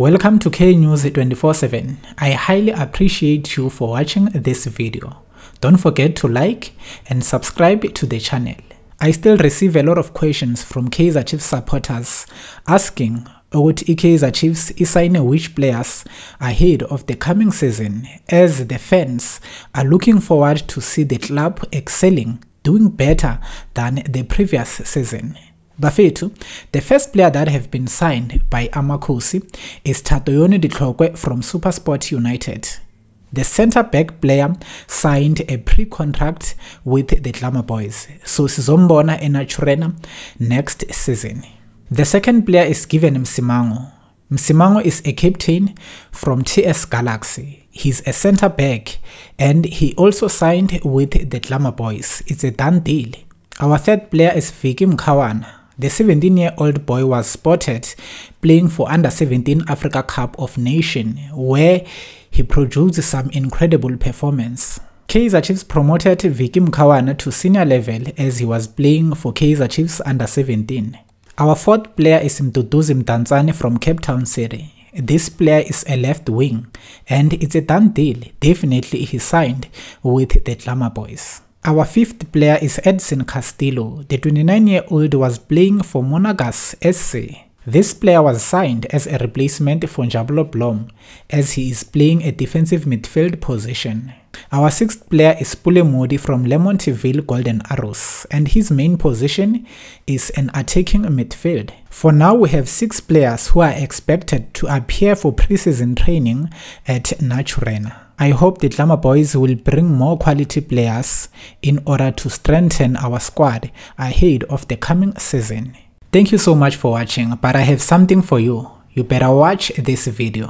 Welcome to K News 24/7. I highly appreciate you for watching this video. Don't forget to like and subscribe to the channel. I still receive a lot of questions from Kaizer Chiefs supporters asking ukuthi i-Kaizer Chiefs isayine which players ahead of the coming season as the fans are looking forward to see the club excelling, doing better than the previous season. Bafethu, the first player that have been signed by Amakosi is Thatayaone Ditlhokwe from SuperSport United. The centre back player signed a pre-contract with the Glamour Boys, so sizombona eNaturena next season. The second player is Given Msimango. Msimango is a captain from TS Galaxy. He's a centre back and he also signed with the Glamour Boys. It's a done deal. Our third player is Vicky Mkawana. The 17-year-old boy was spotted playing for Under-17 Africa Cup of Nations where he produced some incredible performance. Kaizer Chiefs promoted Vicky Mkawana to senior level as he was playing for Kaizer Chiefs Under-17. Our fourth player is Mduduzi Mdantsane from Cape Town City. This player is a left wing and it's a done deal. Definitely he signed with the Glamour Boys. Our fifth player is Edson Castillo. The 29-year-old was playing for Monagas SC. This player was signed as a replacement for Njabulo Blom as he is playing a defensive midfield position. Our sixth player is Pule Mmodi from Lamontville Golden Arrows and his main position is an attacking midfield. For now we have six players who are expected to appear for preseason training at Naturena. I hope the Glamour Boys will bring more quality players in order to strengthen our squad ahead of the coming season. Thank you so much for watching, but I have something for you. You better watch this video.